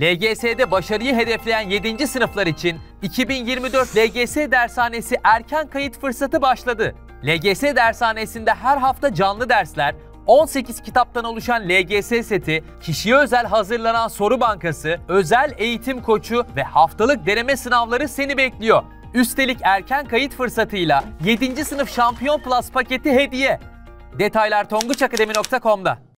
LGS'de başarıyı hedefleyen 7. sınıflar için 2024 LGS Dershanesi erken kayıt fırsatı başladı. LGS Dershanesi'nde her hafta canlı dersler, 18 kitaptan oluşan LGS seti, kişiye özel hazırlanan soru bankası, özel eğitim koçu ve haftalık deneme sınavları seni bekliyor. Üstelik erken kayıt fırsatıyla 7. sınıf Şampiyon Plus paketi hediye. Detaylar tonguçakademi.com'da.